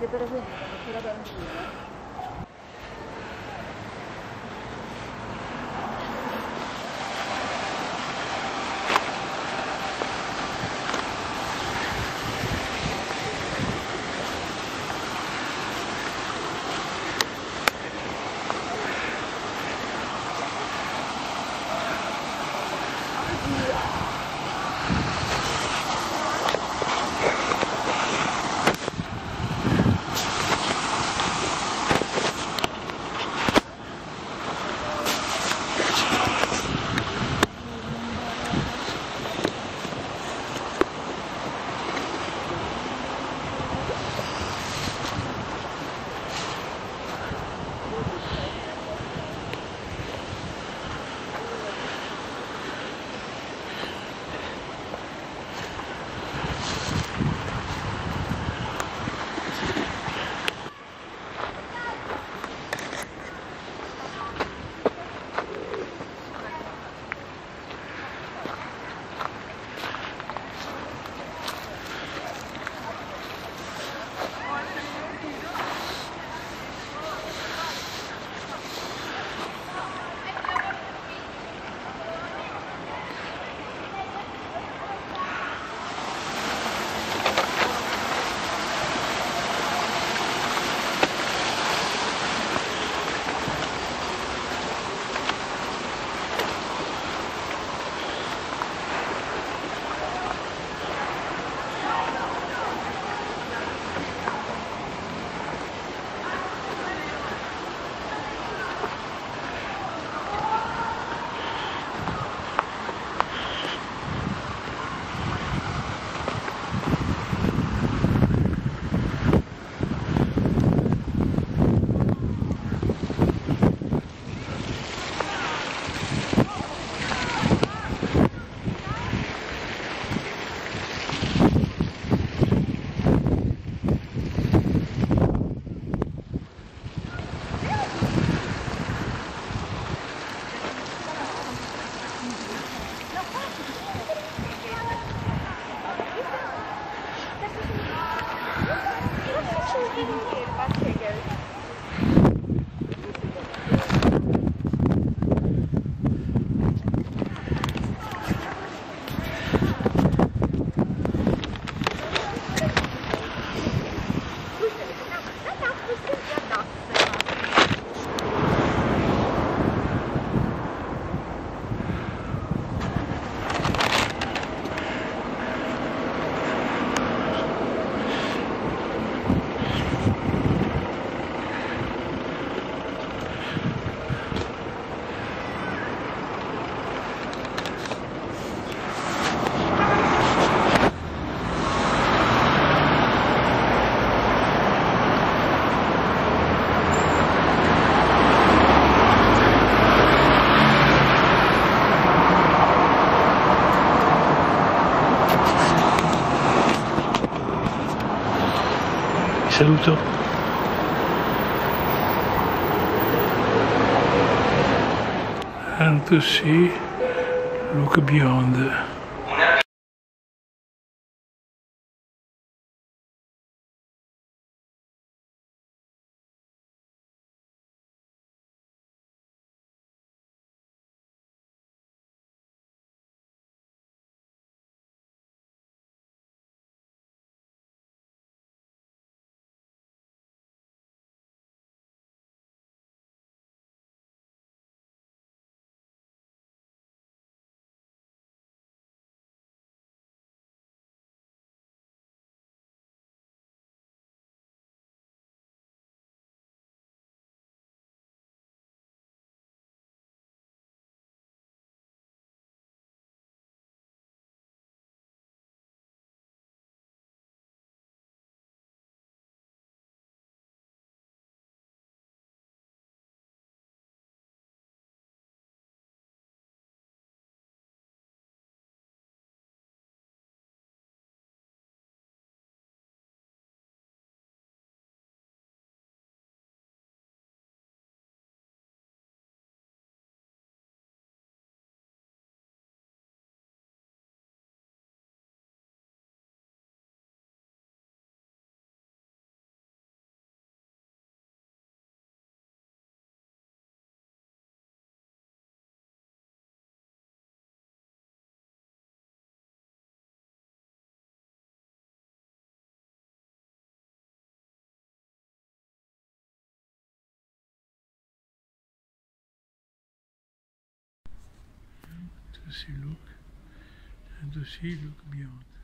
de perder, da Antiga, saluto. And to see, look beyond. To see look and to see look beyond.